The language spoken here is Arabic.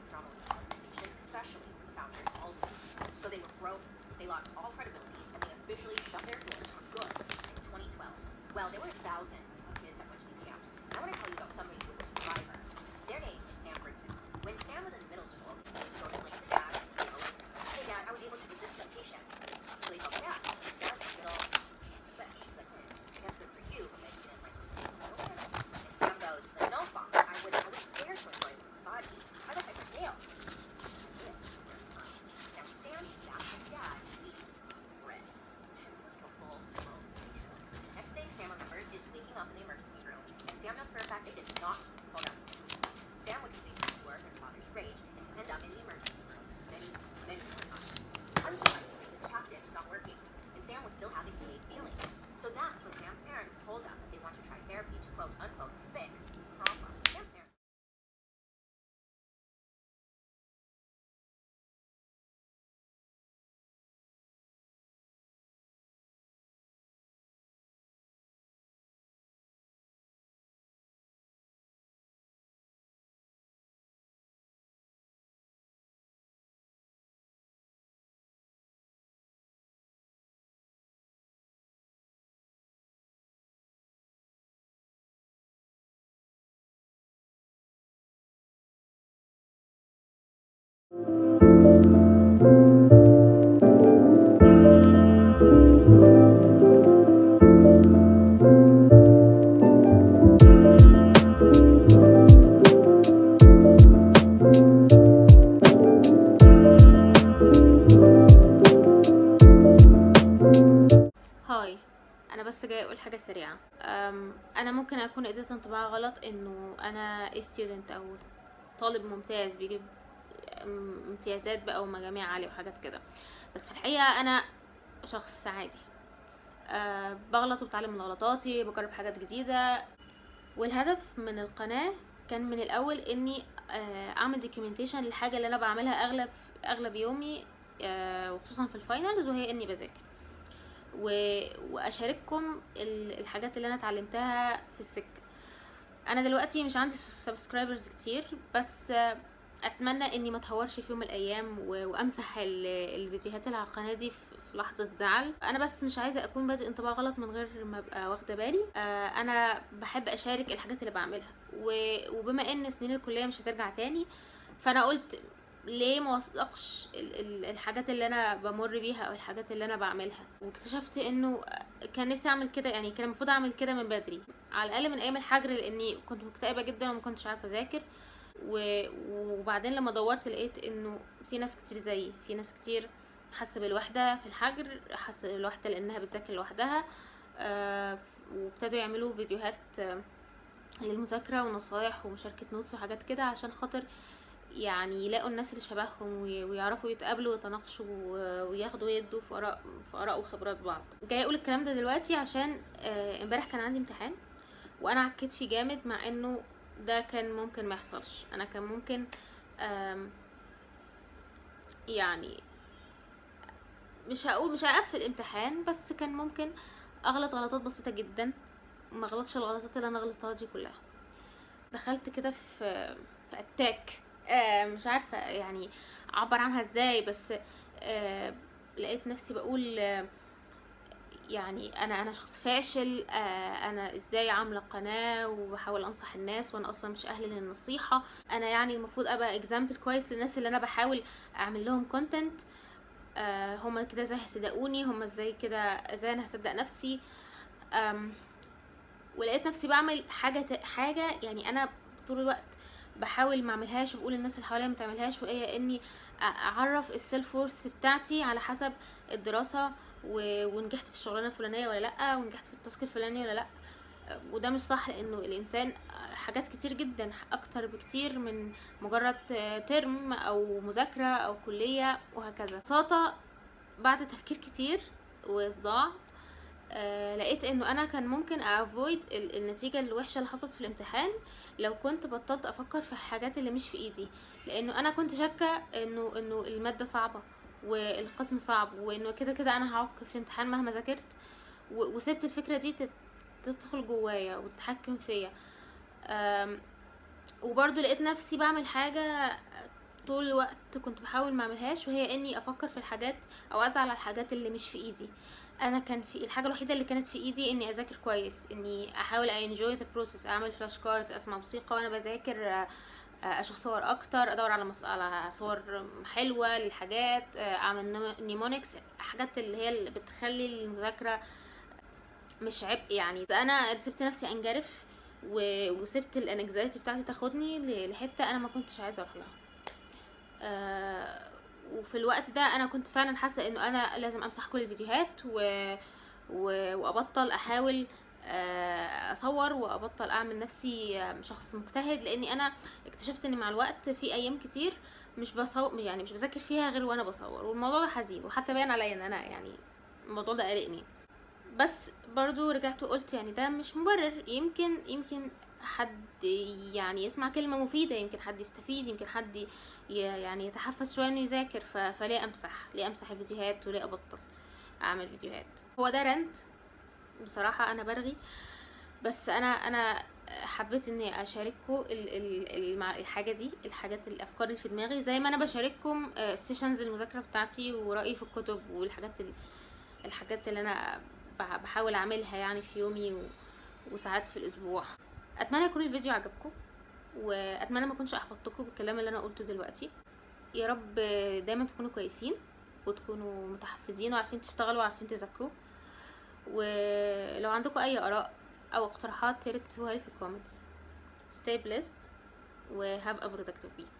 Of drama the organization, especially the founders all. So they were broke, they lost all credibility, and they officially shut their doors for good in 2012. Well, there were thousands of kids that went to these camps. And I want to tell you about somebody who was a survivor. Their name is Sam Brinton. When Sam was in middle school, بس أقول حاجة سريعة. أنا ممكن أكون اديت انطباع غلط إنه أنا student أو طالب ممتاز بيجيب امتيازات بقى ومجاميع عالية وحاجات كده. بس في الحقيقة أنا شخص عادي. أه بغلط وبتعلم من غلطاتي بجرب حاجات جديدة. والهدف من القناة كان من الأول إني آه، أعمل documentation للحاجة اللي أنا بعملها أغلب أغلب يومي آه، وخصوصا في ال finals وهي إني بذاكر. وأشارككم ال- الحاجات اللي أنا اتعلمتها في السكة. أنا دلوقتي مش عندي subscribers كتير بس أتمنى إني ما أتهورش في يوم من الأيام. وأمسح ال... الفيديوهات اللي على القناة دي في لحظة زعل أنا بس مش عايزة أكون بادي انطباع غلط من غير ما أبقى واخدة بالي آه، أنا بحب أشارك الحاجات اللي بعملها. وبما إن سنين الكلية مش هترجع تاني فأنا قلت ليه ما وثقش ال- ال- الحاجات اللي أنا بمر بيها أو الحاجات اللي أنا بعملها واكتشفت إنه كان نفسي أعمل كده يعني كان المفروض أعمل كده من بدري على الأقل من أيام الحجر لأني كنت مكتئبة جدا وما كنتش عارفة أذاكر وبعدين لما دورت لقيت إنه في ناس كتير زيي في ناس كتير حاسة بالوحدة في الحجر حاسة بالوحدة لأنها بتذاكر لوحدها آه، وابتدوا يعملوا فيديوهات آه، للمذاكرة ونصايح ومشاركة notes وحاجات كده عشان خاطر يعني يلاقوا الناس اللي شبههم وي- ويعرفوا يتقابلوا ويتناقشوا وياخدوا ويدوا في اراء في آراء وخبرات بعض. جاي أقول الكلام ده دلوقتي عشان آه، امبارح كان عندي امتحان وأنا عكيت فيه جامد مع إنه ده كان ممكن ما يحصلش. أنا كان ممكن يعني مش هقول مش هقفل امتحان بس كان ممكن أغلط غلطات بسيطة جدا ما غلطش الغلطات اللي أنا غلطتها دي كلها. دخلت كده في في attack آه مش عارفة يعني أعبر عنها إزاي بس آه لقيت نفسي بقول آه يعني أنا أنا شخص فاشل آه أنا إزاي عاملة قناة وبحاول أنصح الناس وأنا أصلا مش أهل للنصيحة. أنا يعني المفروض أبقى example كويس للناس اللي أنا بحاول أعمل لهم content آه هما كده إزاي هيصدقوني؟ هما إزاي كده إزاي أنا هصدق نفسي؟ ولقيت نفسي بعمل حاجة حاجة يعني أنا طول الوقت بحاول ما أعملهاش وبقول للناس اللي حواليا ما تعملهاش وهي إني أعرف السيلف وورث بتاعتي على حسب الدراسة. ونجحت في الشغلانة الفلانية ولا لأ ونجحت في التاسك الفلاني ولا لأ. وده مش صح لأنه الإنسان حاجات كتير جدا أكتر بكتير من مجرد ترم أو مذاكرة أو كلية وهكذا. ببساطة بعد تفكير كتير وصداع آه لقيت إنه أنا كان ممكن أفويد النتيجة الوحشة اللي حصلت في الامتحان لو كنت بطلت أفكر في الحاجات اللي مش في إيدي. لأنه أنا كنت شاكة انه إنه المادة صعبة. والقسم صعب وإنه كده كده أنا هعك في الامتحان مهما ذاكرت وسبت الفكرة دي تدخل جوايا وتتحكم فيا. وبرضو لقيت نفسي بعمل حاجة طول الوقت كنت بحاول ما أعملهاش وهي إني أفكر في الحاجات أو أزعل على الحاجات اللي مش في إيدي. أنا كان في الحاجة الوحيدة اللي كانت في إيدي إني أذاكر كويس إني أحاول enjoy the process أعمل flash cards أسمع موسيقى وأنا بذاكر أشوف صور أكتر ادور على مص... على صور حلوة للحاجات اعمل mnemonics حاجات اللي هي اللي بتخلي المذاكرة مش عبء يعني. أنا سبت نفسي انجرف و... وسبت الانكزايتي بتاعتي تاخدني لحتة أنا ما كنتش عايزة أروح لها. أه... وفي الوقت ده أنا كنت فعلا حاسة انه أنا لازم امسح كل الفيديوهات و... و... وابطل احاول أصور وأبطل أعمل نفسي شخص مجتهد لأني أنا اكتشفت إن مع الوقت في أيام كتير مش بصور يعني مش بذاكر فيها غير وأنا بصور والموضوع ده حزين وحتى باين عليا إن أنا يعني الموضوع ده قلقني. بس برضو رجعت وقلت يعني ده مش مبرر يمكن يمكن حد يعني يسمع كلمة مفيدة يمكن حد يستفيد يمكن حد يعني يتحفز شوية إنه يذاكر فليه أمسح؟ ليه أمسح الفيديوهات وليه أبطل أعمل فيديوهات؟ هو ده رنت بصراحة أنا برغي. بس أنا أنا حبيت إني أشارككم الحاجة دي الحاجات الأفكار اللي في دماغي زي ما أنا بشارككم السيشنز المذاكرة بتاعتي ورأيي في الكتب والحاجات الحاجات اللي أنا بحاول أعملها يعني في يومي وساعات في الأسبوع. أتمنى يكون الفيديو عجبكم وأتمنى ما أكونش أحبطتكم بالكلام اللي أنا قلته دلوقتي. يا رب دايما تكونوا كويسين وتكونوا متحفزين وعارفين تشتغلوا وعارفين تذاكروا. ولو عندكم أي آراء أو اقتراحات ياريت تسيبوها لي في الكومنتس. Stay blessed و have a productive week.